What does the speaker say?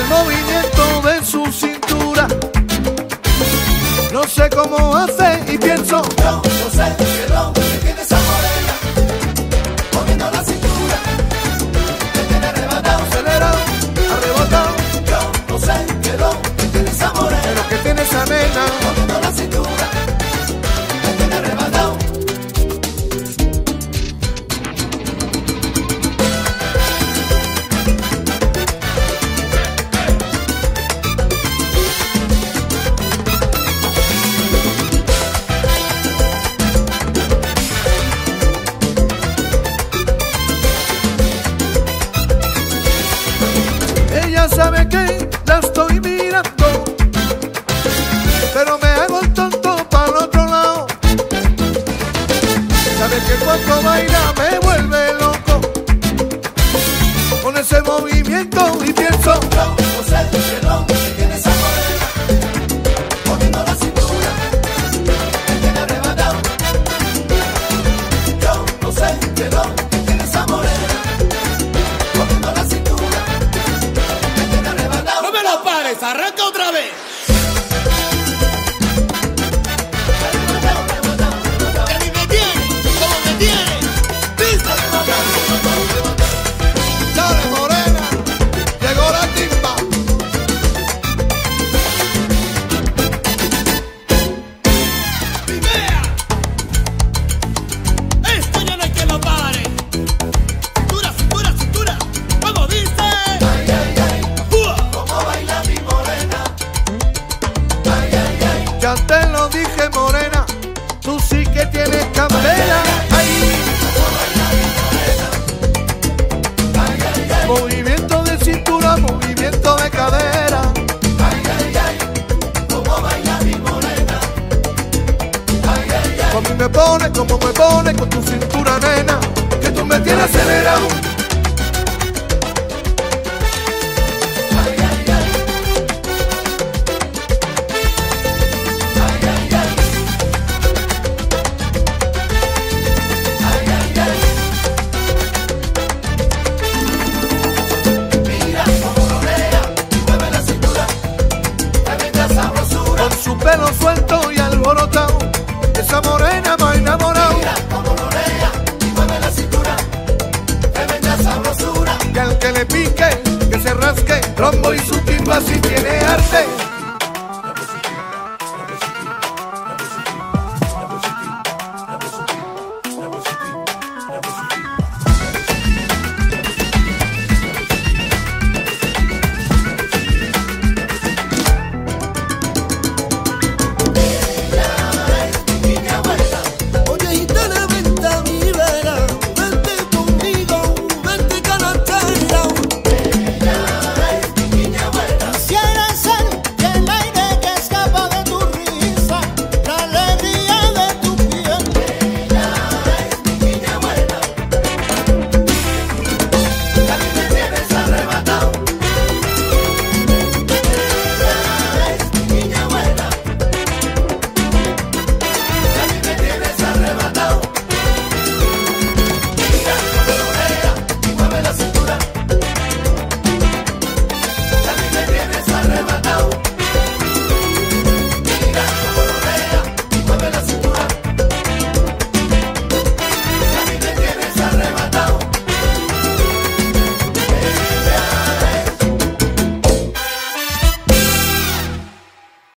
el movimiento de su cintura. No sé cómo hace y pienso. No. movimiento de cadera. Ay, ay, ay, como baila mi morena. Ay, ay, ay. A mí me pone como me pone con tu cintura, nena. Que tú me tienes acelerado. rasque, trombo y su timba si tiene arte.